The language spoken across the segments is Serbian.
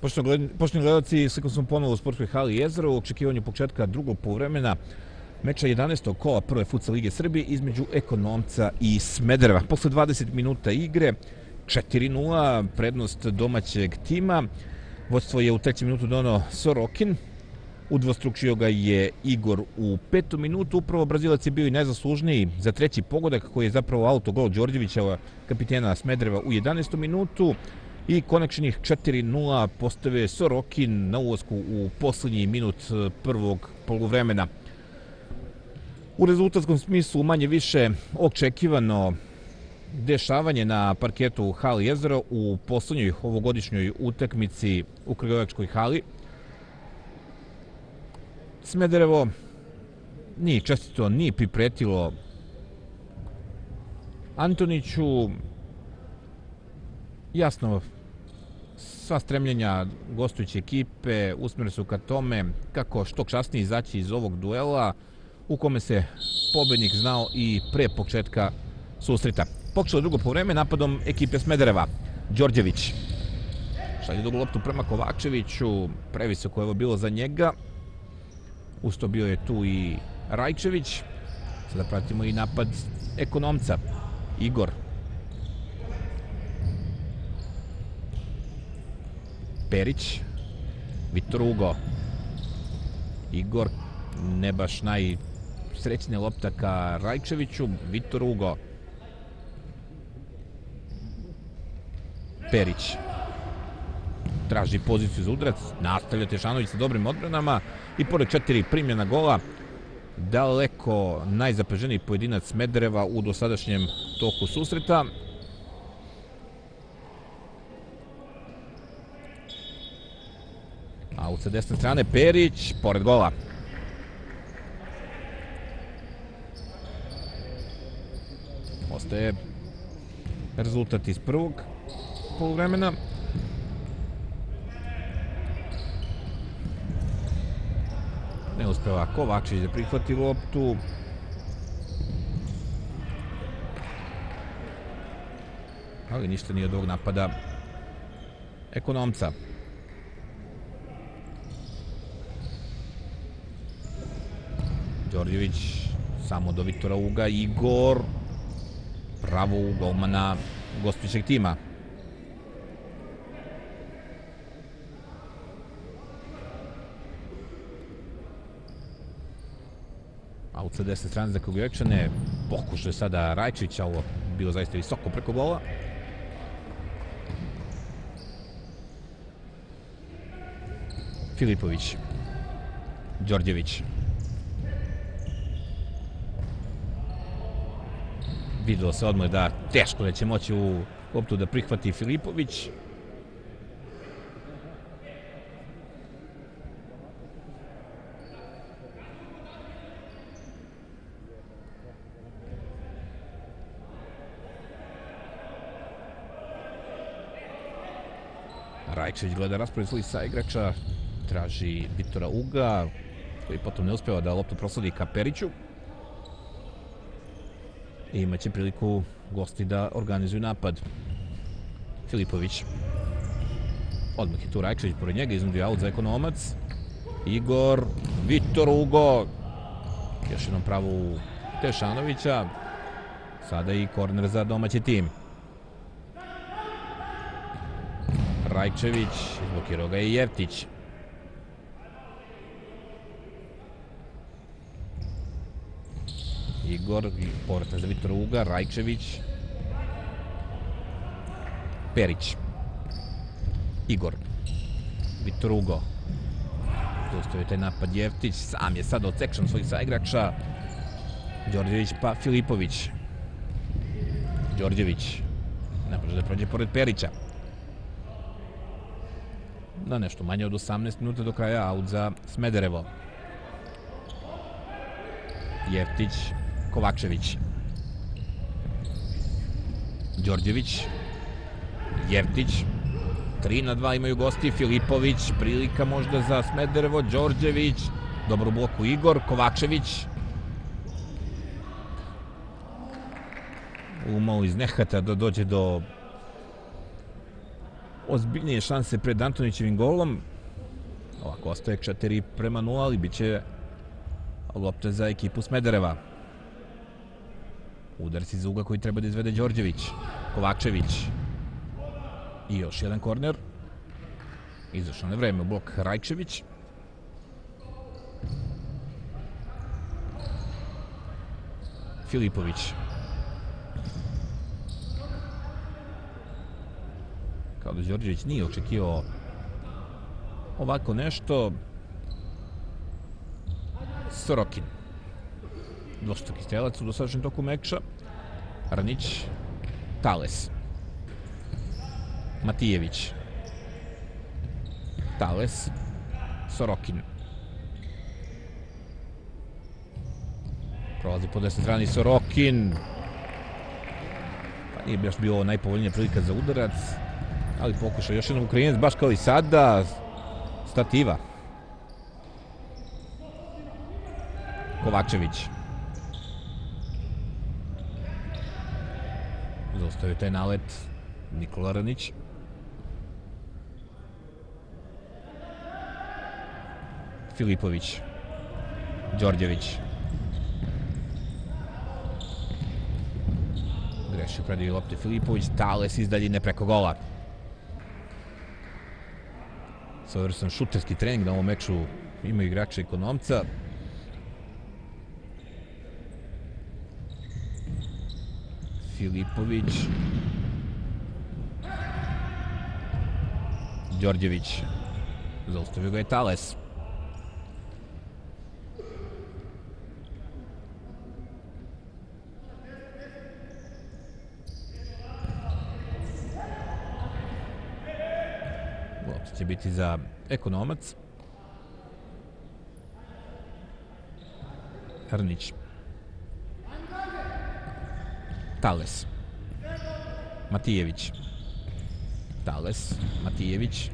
Poštovni gledalci, slikom smo ponovo u sportskoj hali Jezero u očekivanju početka drugog povremena meča 11. kola prve futsal Lige Srbije između Ekonomca i Smedereva. Posle 20 minuta igre, 4-0, prednost domaćeg tima. Vodstvo je u trećem minutu donao Sorokin, Udvostrukčio ga je Igor u petu minutu. Upravo Brazilac je bio i najzaslužniji za treći pogodak koji je zapravo autogol Đorđevića, kapitena Smedreva u 11. minutu i konečnih 4-0 postave Sorokin na ulazku u poslednji minut prvog poluvremena. U rezultatskom smislu manje više očekivano dešavanje na parketu Hali Jezero u poslednjoj ovogodišnjoj utakmici u Krgovačkoj hali. Smederevo nije čestito, nije pripretilo Antoniću. Jasno, sva stremljenja gostujuće ekipe usmere su ka tome kako što časnije izaći iz ovog duela u kome se pobednik znao i pre početka susreta. Počelo drugo po vreme napadom ekipe Smedereva. Đorđević šalje dugu loptu prema Kovačeviću, previsoko je ovo bilo za njega. Usto bio je tu i Rajčević. Sada pratimo i napad ekonomca. Igor. Perić. Vitor Ugo. Igor ne baš najsrećnija lopta ka Rajčeviću. Vitor Ugo. Perić traži poziciju za udarac, nastavlja Tešanović sa dobrim odbranama i pored četiri primljena gola, daleko najzapaženiji pojedinac Smedereva u dosadašnjem toku susreta. Aut sa desne strane, Perić, pored gola. Ostaje rezultat iz prvog polovremena. Ne uspeva Kovačić da prihvati loptu. Ali ništa nije od ovog napada ekonomca. Đorđević samo do Viktora Uga, Igor pravo u golmana gostujućeg tima. Aut sa desne strane za Kogujevčane. Pokušao je sada Rajčić, ovo bilo zaista visoko preko gola. Filipović. Đorđević. Videlo se odmah da teško da će moći u loptu da prihvati Filipović. Rajčević gleda raspored svojih saigrača, traži Vitora Uga, koji potom ne uspeva da loptu prosledi ka Periću. I imaće priliku gosti da organizuju napad. Filipović. Odmah je tu Rajčević pored njega, iznudio aut za ekonomac. Igor, Vitor Ugo, još jednom pravu Tešanovića. Sada i korner za domaći tim. Rajčević, izblokirao ga je Jevtić. Igor, povrata za Vitor Uga, Rajčević. Perić. Igor. Vitor Ugo. Zaustavio taj napad Jevtić, sam je sada odsekšan svojih saigrača. Đorđević pa Filipović. Đorđević. Ne može da prođe pored Perića na nešto manje od 18 minuta do kraja aut za Smederevo. Jeftić, Kovačević. Đorđević, Jeftić, 3 na 2 imaju gosti, Filipović, prilika možda za Smederevo, Đorđević, dobro bloku Igor, Kovačević. Umao iz nehata da dođe do ozbiljnije šanse pred Antonićevim golom. Ovako ostaje 4 prema 0, ali bit će lopta za ekipu Smedereva. Udarci za uga koji treba da izvede Đorđević. Kovačević. I još jedan korner. Izašao na vreme u blok Rajčević. Filipović. Kao da Đorđević nije očekivao ovako nešto. Sorokin. Dvostoki strelac u dosadašnjem toku meča. Ranić. Tales. Matijević. Tales. Sorokin. Prolazi po desnoj strani Sorokin. Pa nije baš bio najpovoljnija prilika za udarac. Ali pokuša još jednom Ukrajinac, baš kao i sada. Stativa. Kovačević. Zaustavio taj nalet Nikola Ranić. Filipović. Đorđević. Greši predaju lopte Filipović. Tales iz daljine preko gola. Svojevrstan šuterski trening na ovom meču ima igrača ekonomca. Filipović. Đorđević. Zaustavio ga je Tales. Lopta će biti za ekonomac. Hrnić. Tales. Matijević. Tales. Matijević.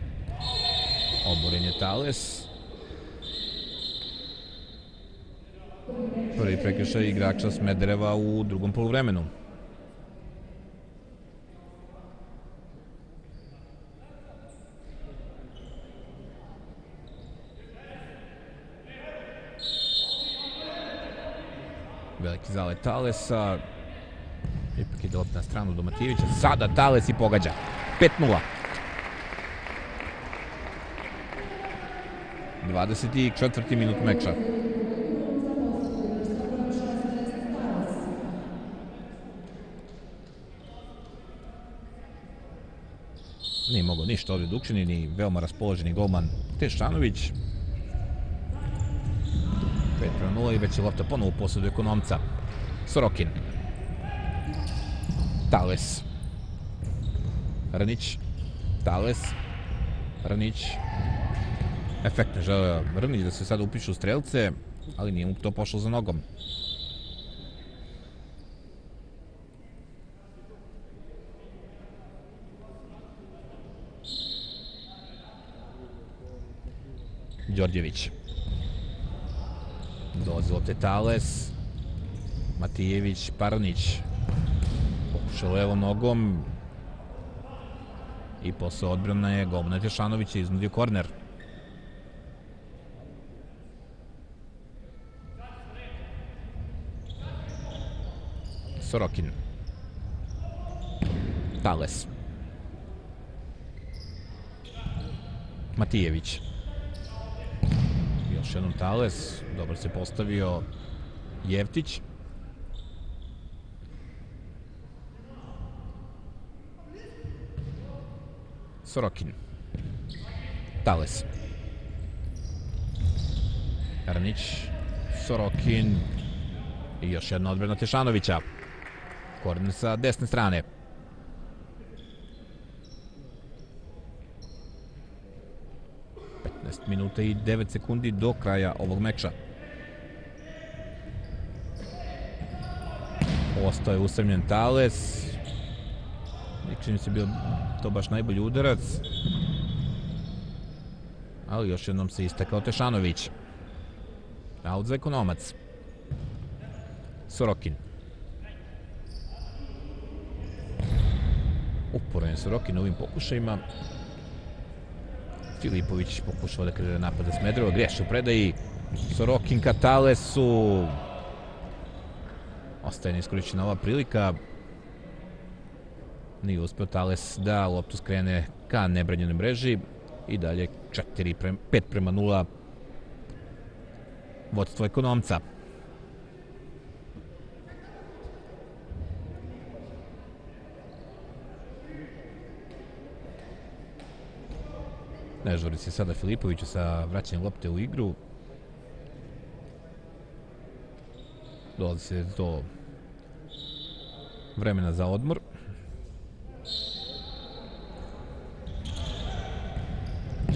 Oboren je Tales. Prvi prekršaj igrača Smedereva u drugom polovremenu. Veliki zalet Talesa. Ide lopta na stranu do Matijevića. Sada Tales i pogađa. 5-0. 24. minut meča. Nije mogao ništa ovdje Dukšini, ni veoma raspoloženi golman Tešanović. 5 prema 0 i već je lopta ponovo u posledu ekonomca. Sorokin. Tales. Ranić. Tales. Ranić. Efektno želeo Rnić da se sada upišu strelce, ali nije mu to pošlo za nogom. Đorđević. Dolazi lopte Tales. Matijević, Parnić. Pokušao levom nogom. I posle odbrana je Gobna Tešanovića iznudio korner. Sorokin. Tales. Matijević. Još jednom Tales. Dobro se postavio Jevtić. Sorokin. Tales. Arnić. Sorokin. I još jedna odbrana Tešanovića. Korner sa desne strane. minuta i 9 sekundi do kraja ovog meča. Ostao je usamljen Tales. Čini se bio to baš najbolji udarac. Ali još jednom se istakao Tešanović. Out za ekonomac. Sorokin. Uporan Sorokin ovim pokušajima. Filipović pokušava da krene napada Smedreva, greši u predaji. Sorokin ka Talesu. Ostaje neiskorišćena ova prilika. Nije uspeo Tales da loptu skrene ka nebranjenoj mreži i dalje 4 prema, 5 prema 0 vodstvo ekonomca. Ne žuri se sada Filipoviću sa vraćanjem lopte u igru. Dolazi se do vremena za odmor.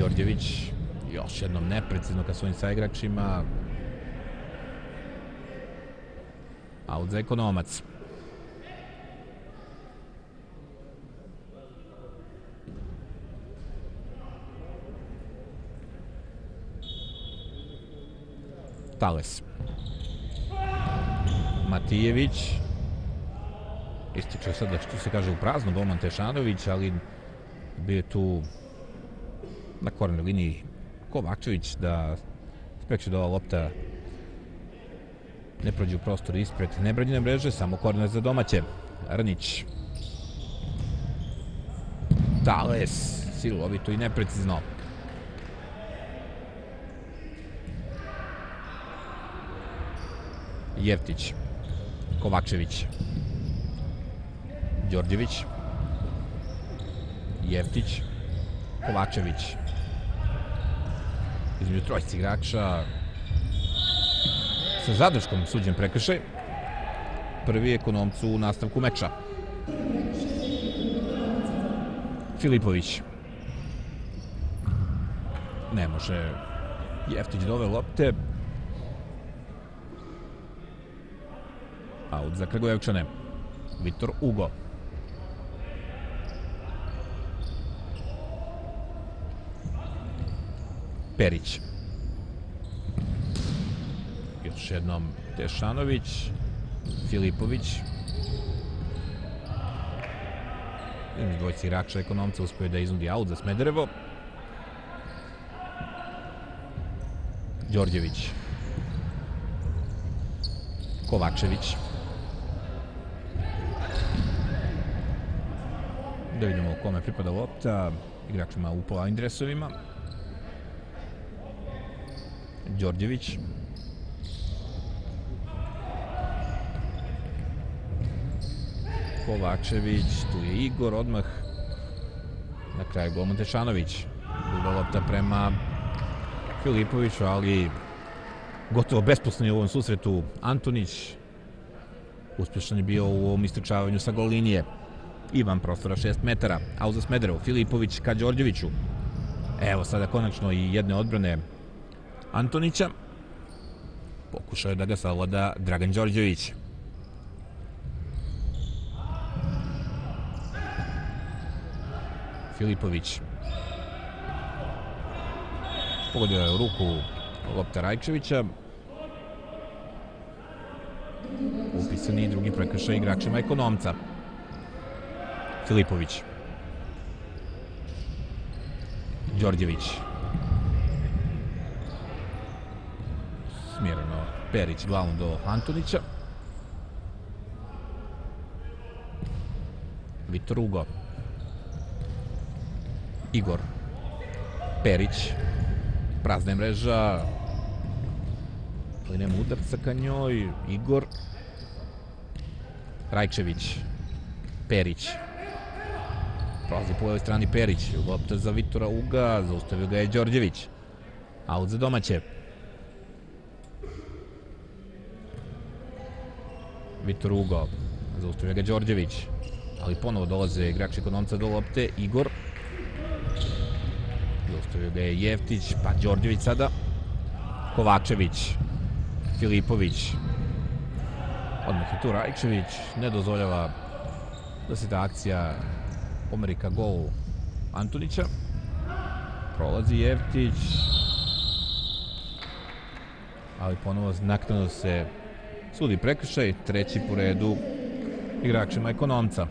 Đorđević još jednom neprecizno ka svojim saigračima. Out za ekonomac. Tales. Matijević. Ističe sada što se kaže u prazno Doman Tešanović, ali bio tu na kornoj liniji Kovačević da spreči da ova lopta ne prođe u prostor ispred nebranjene mreže, samo korner za domaće. Rnić. Tales, silovito i neprecizno. Jevtić. Kovačević. Đorđević. Jevtić. Kovačević. Između trojci igrača sa zadrškom suđen prekršaj. Prvi ekonomcu u nastavku meča. Filipović. Ne može Jeftić do ove lopte. Out za Kragujevčane. Vitor Ugo. Perić. Još jednom Tešanović, Filipović. Između dvojci igrača ekonomca uspio da iznudi aut za Smederevo. Đorđević. Kovačević. Da vidimo kome pripada lopta. Igračima u polavim dresovima. Đorđević. Kovačević, tu je Igor odmah. Na kraju golman Tešanović. Duga lopta prema Filipoviću, ali gotovo besposleni u ovom susretu Antonić. Uspješan je bio u ovom istrčavanju sa gol linije. Ivan prostora 6 metara, a uza Smederevo, Filipović ka Đorđeviću. Evo sada konačno i jedne odbrane Antonića. Pokušao je da ga savlada Dragan Đorđević. Filipović. Pogodio je u ruku lopta Rajčevića. Upisani drugi prekršaj igračima ekonomca. Filipović. Đorđević. Smirano Perić glavom do Antonića. Vitor Ugo. Igor. Perić. Prazna je mreža. Ali nema udarca ka njoj. Igor. Rajčević. Perić. Prolazi po ovoj strani Perić. Lopta za Vitora Uga. Zaustavio ga je Đorđević. Aut za domaće. Vitor Ugo. Zaustavio ga Đorđević. Ali ponovo dolaze igrači ekonomca do lopte. Igor. Zaustavio ga je Jeftić, pa Đorđević sada. Kovačević. Filipović. Odmah je tu Rajčević. Ne dozvoljava da se ta akcija pomeri ka golu Antonića. Prolazi Jeftić. Ali ponovo naknadno se Sudi prekršaj, treći po redu igračima ekonomca.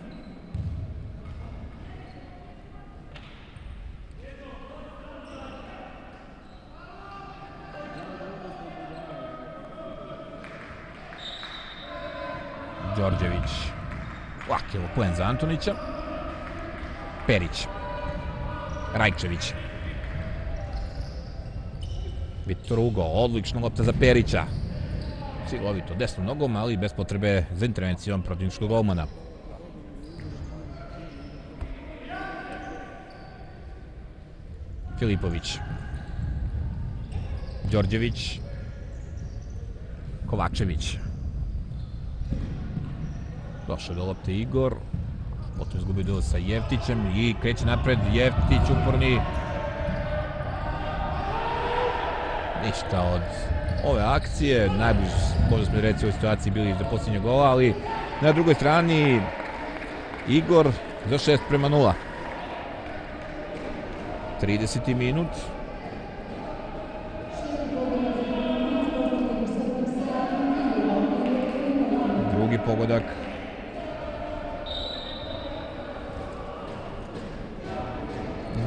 Đorđević. Vakilo poen za Antonića. Perić. Rajčević. Vitrugo, odlična lopta za Perića. Silovito, desno nogom, ali bez potrebe za intervencijom protivničkog golmana. Filipović. Đorđević. Kovačević. Došao do lopte Igor. Potom izgubio duel sa Jevtićem i kreće napred Jevtić uporni. Ništa od ove akcije. Najbliž, možda smo reći u situaciji bili do posljednjeg gola, ali na drugoj strani Igor za 6 prema 0. 30. minut. Drugi pogodak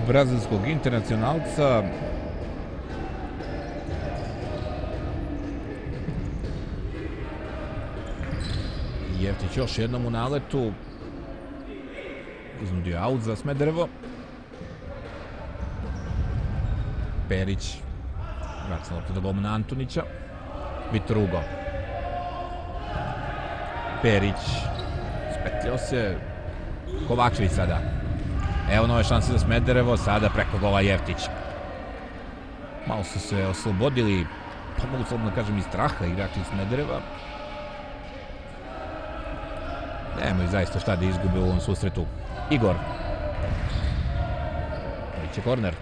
brazilskog internacionalca. Jeftić još jednom u naletu. Iznudio aut za Smederevo. Perić. Vraca lopta do golmana Antonića. Vitor Ugo. Perić. Spetljao se. Kovačević sada. Evo nove šanse za Smederevo, sada preko gola Jevtić. Malo su se oslobodili, pa mogu slobodno kažem, i straha igrači Smedereva. Nemaju zaista šta da izgube u ovom susretu. Igor. Biće korner.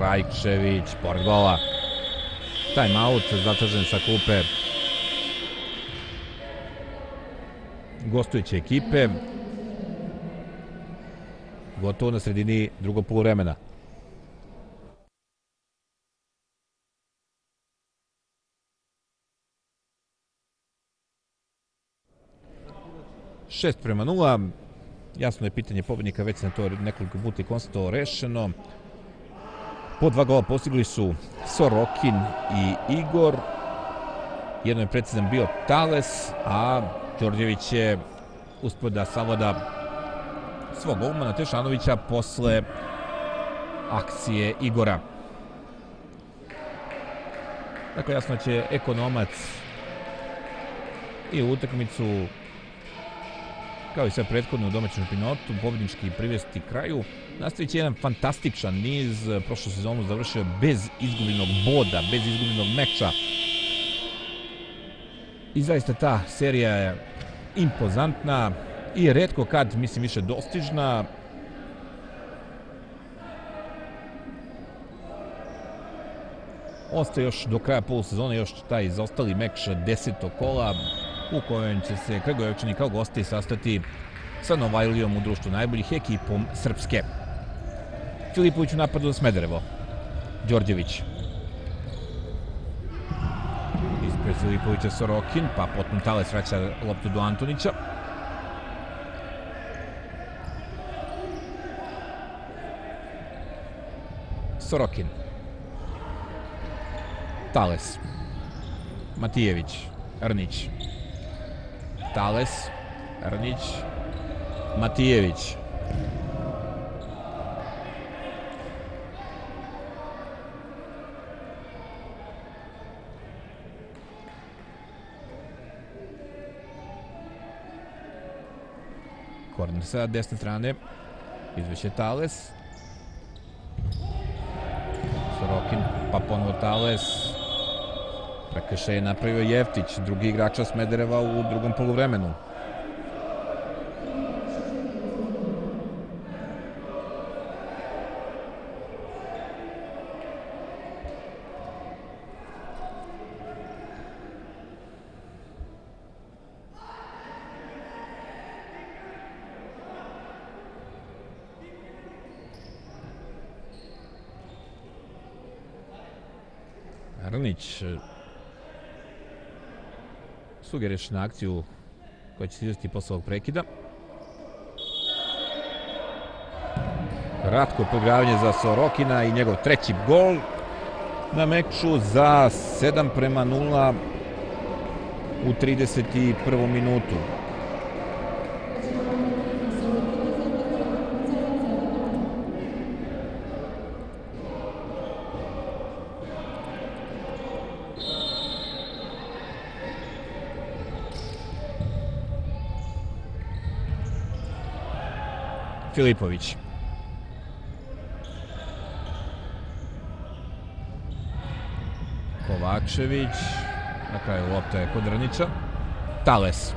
Rajčević, pored gola time out zatražen sa klupe gostujuće ekipe. Gotovo na sredini drugog polovremena. Šest prema nula. Jasno je pitanje pobednika, već se na to nekoliko puta i konstatovao rešeno. Po dva gola postigli su Sorokin i Igor. Jedno je precizan bio Tales, a Đorđević je uspio da savlada svog golmana Tešanovića posle akcije Igora. Dakle, jasno će ekonomac i utakmicu kao i sve prethodno u domaćem šampionotu, pobednički privesti kraju. Nastavit će jedan fantastičan niz, prošlu sezonu završio bez izgubljenog boda, bez izgubljenog meča. I zaista ta serija je impozantna i redko kad, mislim, više dostižna. Ostaje još do kraja polusezona još taj zaostali meč desetog kola u kojem će se Kragujevčani kao gosti sastati sa Novajlijom u društvu najboljih ekipom Srpske. Filipović u napadu za Smederevo. Đorđević. Ispred Filipovića Sorokin, pa potom Tales vraća loptu do Antonića. Sorokin. Tales. Matijević. Rnić. Tales, Rnić, Matijević. Korner sa desne strane. Izveće Tales. Sorokin, pa ponovo Tales. Prekršaj je napravio Jeftić, drugi igrača Smedereva u drugom polovremenu. Sugeriš na akciju koja će se izvesti posle ovog prekida. Kratko pogravanje za Sorokina i njegov treći gol na meču za 7 prema 0 u 31. minutu. Filipović. Kovačević. Na kraju lopta je kod Rnića. Tales.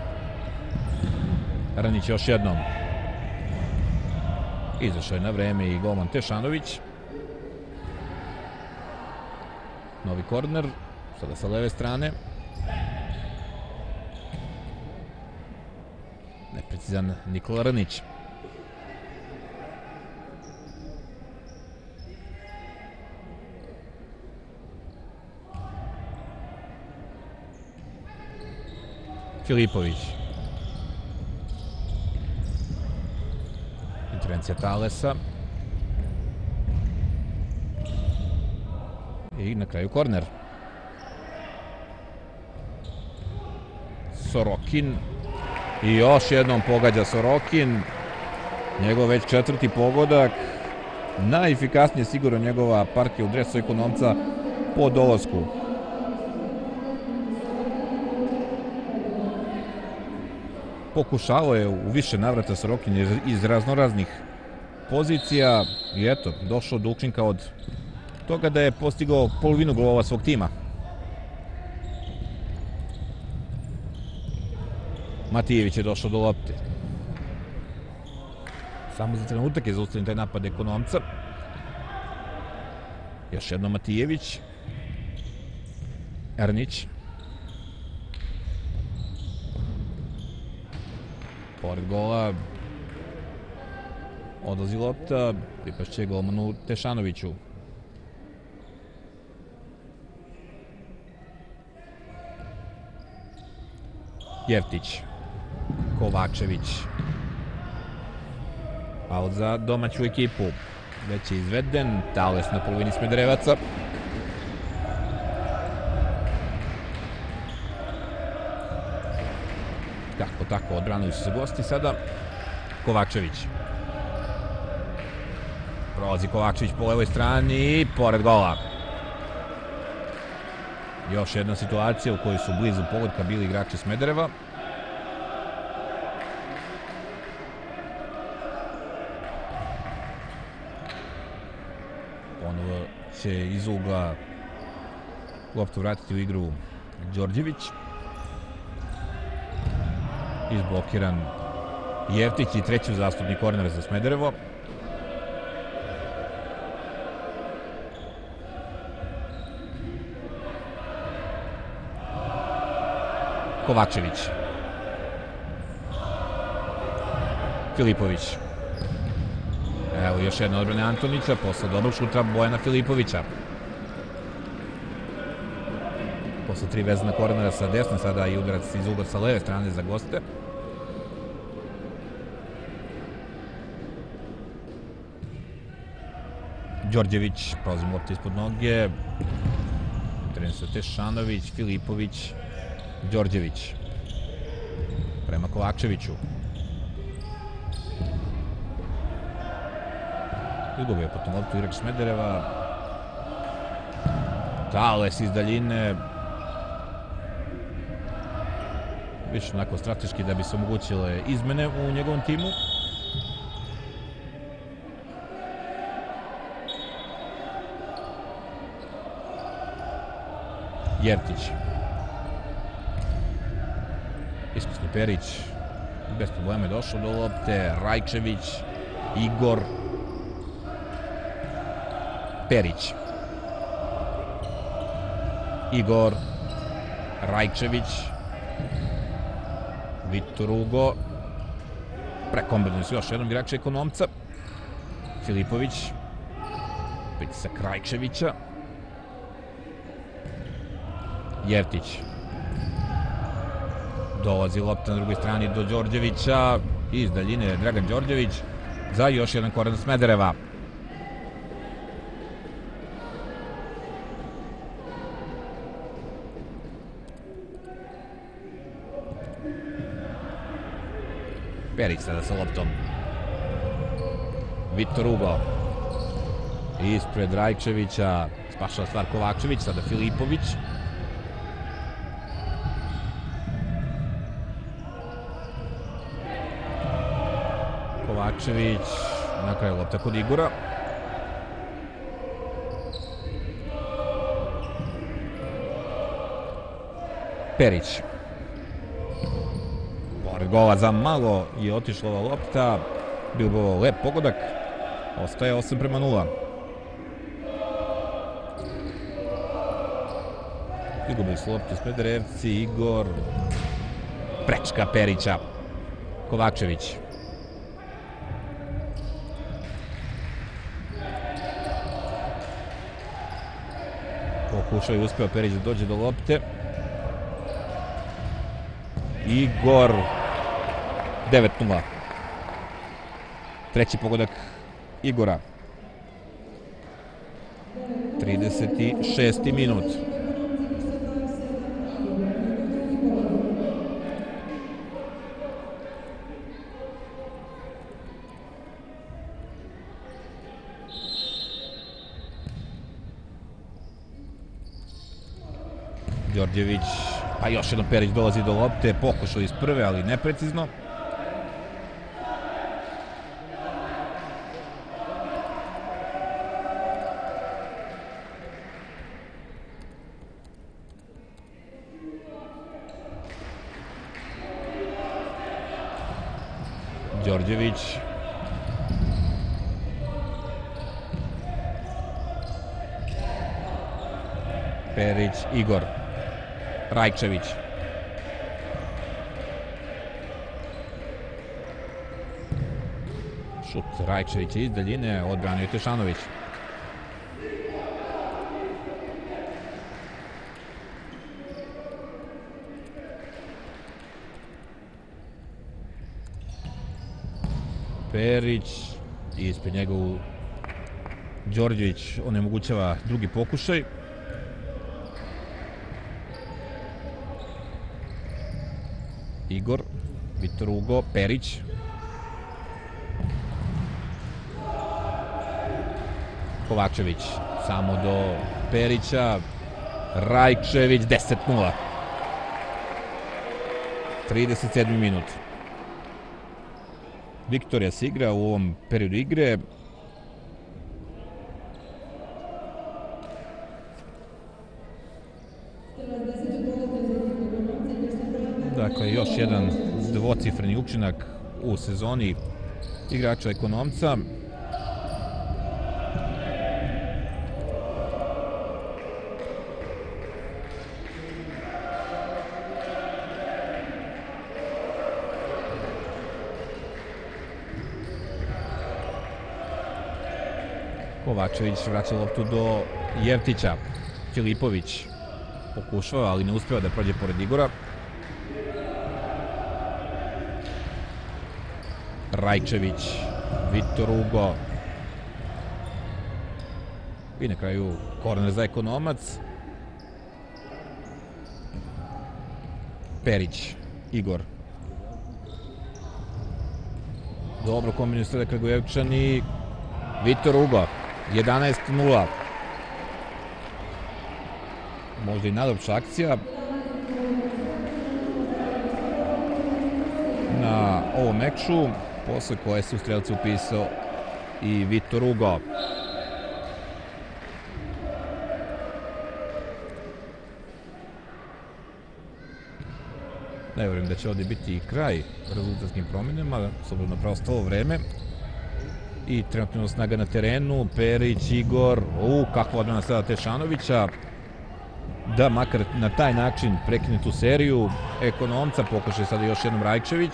Rnić još jednom. Izašao je na vreme i golman Tešanović. Novi korner. Sada sa leve strane. Neprecizan Nikola Rnić. Filipović. Intervencija Talesa. I na kraju korner. Sorokin. I još jednom pogađa Sorokin. Njegov već četvrti pogodak. Najefikasnije sigurno njegova partija u dresu ekonomca po dolazku. Pokušavao je u više navrata Sorokin iz raznoraznih pozicija i eto, došao do učinka od toga da je postigao polovinu golova svog tima. Matijević je došao do lopte. Samo za trenutak je zaustavljen taj napad ekonomca. Još jedno Matijević. Ernić. Pored gola odlazi lopta, pripašće golmanu Tešanoviću. Jevtić, Kovačević. Aut za domaću ekipu. Već je izveden, Tales na polovini Smederevaca. Kako tako, odbranili su se gosti sada. Kovačević. Prolazi Kovačević po levoj strani pored gola. Još jedna situacija u kojoj su blizu pogodka bili igrači Smedereva. Ponovo će iz ugla loptu vratiti u igru Đorđević izblokiran Jevtić i treći zastupnik korner za Smederevo. Kovačević. Filipović. Evo još jedna odbrana Antonića, posle dobrog šutra Bojana Filipovića. Posle tri vezana kornera sa desne, sada i udarac iz ugla sa leve strane za goste. Đorđević, prolazim lopta ispod noge. Trener se Tešanović, Filipović, Đorđević. Prema Kovačeviću. Izgubio je potom loptu igrač Smedereva. Tales iz daljine. Više onako strateški da bi se omogućile izmene u njegovom timu. Jertić. Iskusni Perić. Bez problema je došao do lopte. Rajčević. Igor. Perić. Igor. Rajčević. Vitor Ugo. Prekombinuju su još jednom igrača ekonomca. Filipović. Pritisak Rajčevića. Jeftić. Dolazi lopta na drugoj strani do Đorđevića. Iz daljine Dragan Đorđević za još jedan koran Smedereva. Perić sada sa loptom. Viktor Ugo. Ispred Rajčevića. spašava stvar Kovačević, sada Filipović. Kovačević. Na kraju lopta kod Igora. Perić. Pored gola za malo je otišla ova lopta. Bil bi ovo lep pogodak. Ostaje 8 prema 0. Izgubili su loptu Smederevci, Igor. Prečka Perića. Kovačević. Pokušao i uspeo Perić da dođe do lopte. Igor 9-0. Treći pogodak Igora. 36. minut. Đorđević, a još jednom Perić dolazi do lopte, pokušao iz prve, ali neprecizno. Đorđević. Perić, Igor. Rajčević. Šut Rajčević iz daljine, odbranio Tešanović. Perić ispred njega u Đorđević onemogućava drugi pokušaj. Igor, Vitor Ugo, Perić. Kovačević samo do Perića. Rajčević 10-0. 37. minut. Viktorija se igra u ovom periodu igre. Dakle, još jedan dvocifreni učinak u sezoni igrača ekonomca. Kovačević vraća loptu do Jevtića. Filipović pokušava, ali ne uspeva da prođe pored Igora. Rajčević, Vitor Ugo. I na kraju korner za ekonomac. Perić, Igor. Dobro kombinu sada Kragujevčani. Vitor Ugo, 11-0. Možda i najlepša akcija. Na ovom meču, posle koje su strelci upisao i Vitor Ugo. Ne verujem da će ovde biti i kraj rezultatskim promjenama, s obzirom na preostalo vreme i trenutno snaga na terenu, Perić, Igor, u, kakva odmena sada Tešanovića, da makar na taj način prekine tu seriju, ekonomca, pokušaj sada još jednom Rajčević,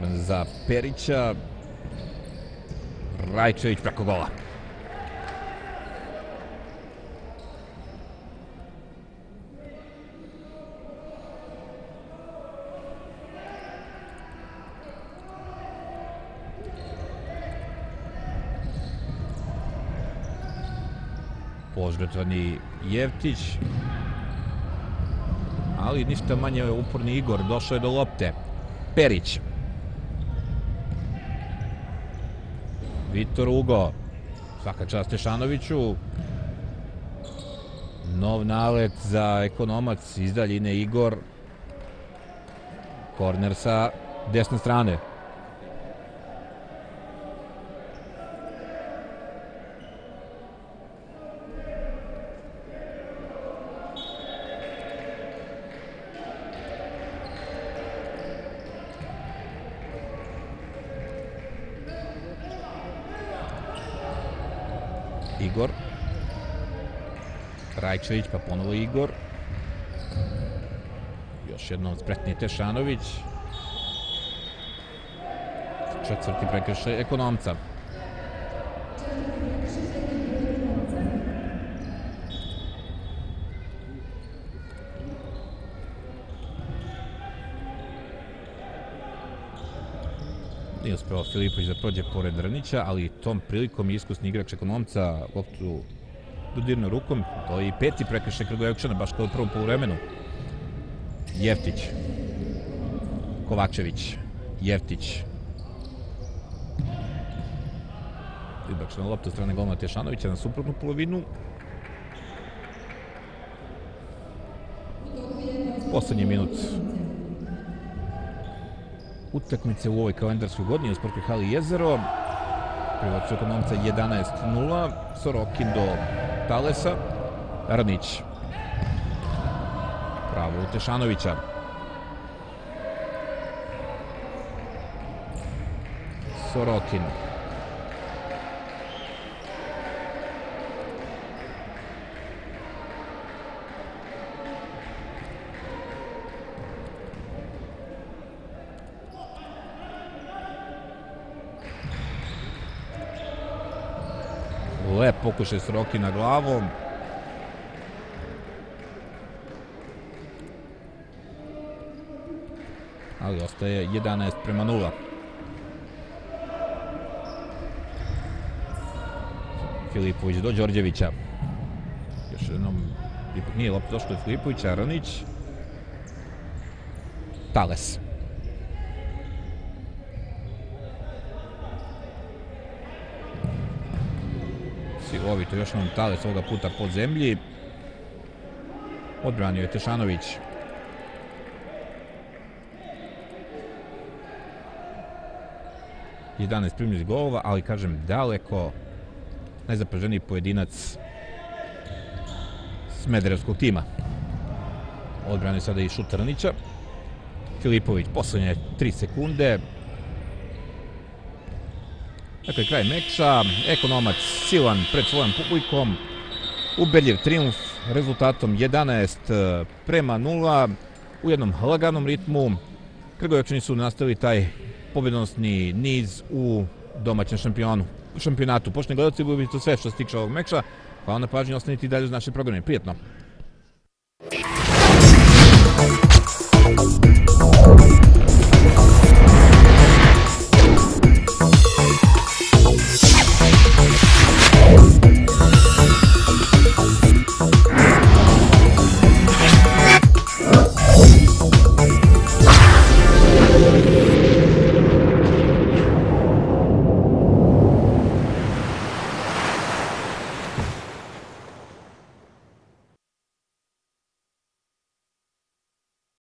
Koren za Perića, Rajčević preko gola. Požretvani Jevtić. Ali ništa manje uporni Igor. Došao je do lopte. Perić. Vitor Ugo. Svaka čast Tešanoviću. Nov nalet za ekonomac iz daljine Igor. Korner sa desne strane. Igor. Rajčević, pa ponovo Igor. Još jednom spretnije Tešanović. Četvrti prekršaj ekonomca. Nije uspeo Filipović da prođe pored Rnića, ali tom prilikom je iskusni igrač ekonomca loptu dodirno rukom. To je i peti prekršaj Krgojevčana, baš kao u prvom polovremenu. Jeftić. Kovačević. Jeftić. Izbačena lopta strane golmana Tešanovića na suprotnu polovinu. Poslednji minut utakmice u ovoj kalendarskoj godini u sportskoj hali Jezero. Privacu ekonomca 11-0. Sorokin do Talesa. Radnić. Pravo u Tešanovića. Sorokin. Lep pokušaj Sorokina glavom. Ali ostaje 11 prema 0. Filipović do Đorđevića. Još jednom, nije lopta došlo je Filipović, Aranić. Tales. Silovito, još jednom Tales ovoga puta pod zemlji. Odbranio je Tešanović. Jedanaest primljenih golova, ali kažem daleko najzapraženiji pojedinac Smederevskog tima. Odbrane sada i Šutranića. Filipović, poslednje 3 sekunde. Dakle, kraj meča. Ekonomac silan pred svojom publikom. Ubedljiv triumf rezultatom 11 prema 0 u jednom laganom ritmu. Krgojevčani su nastavili taj pobednostni niz u domaćem šampionu šampionatu. Poštovni gledalci, bilo bi to sve što se tiče ovog meča. Hvala na pažnji, ostanite i dalje uz naše programe. Prijetno!